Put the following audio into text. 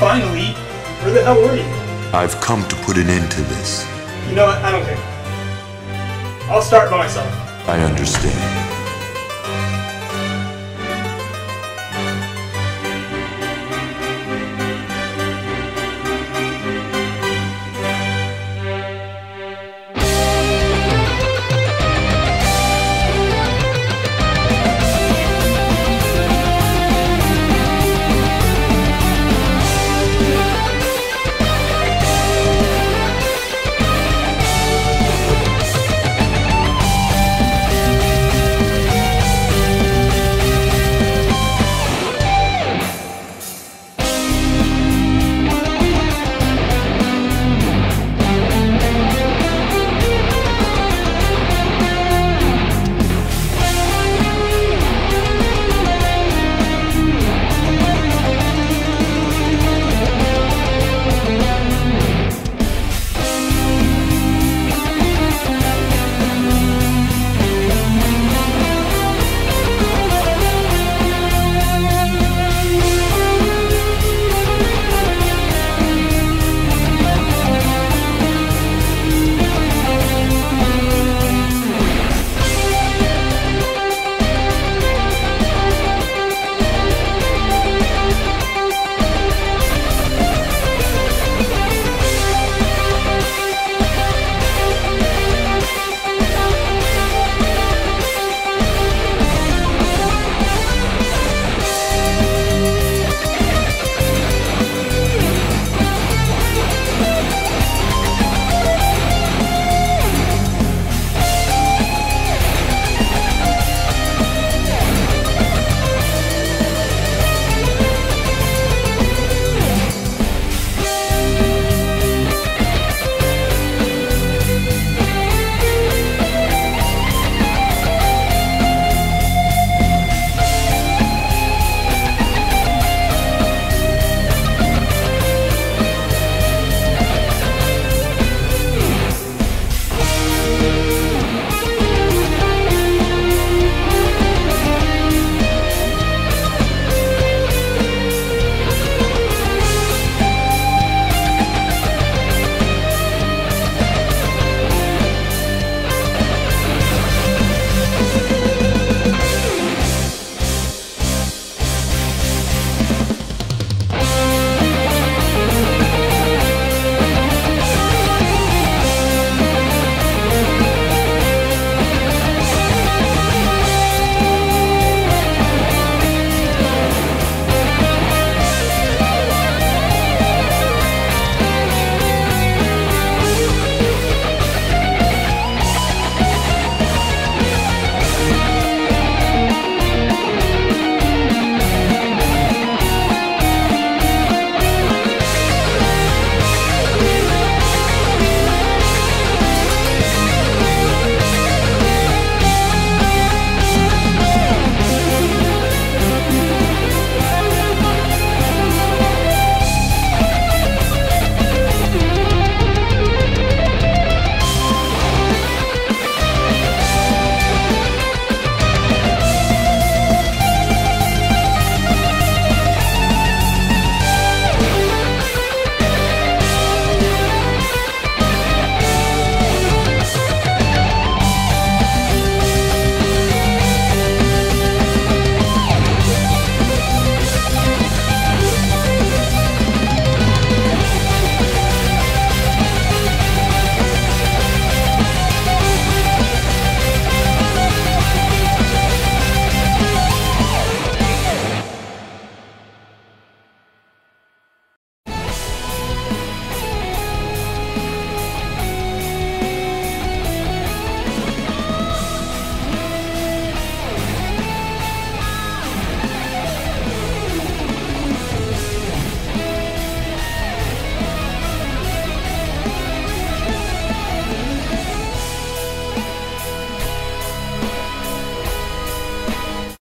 finally. Where the hell were you? I've come to put an end to this. You know what? I don't care. I'll start by myself. I understand.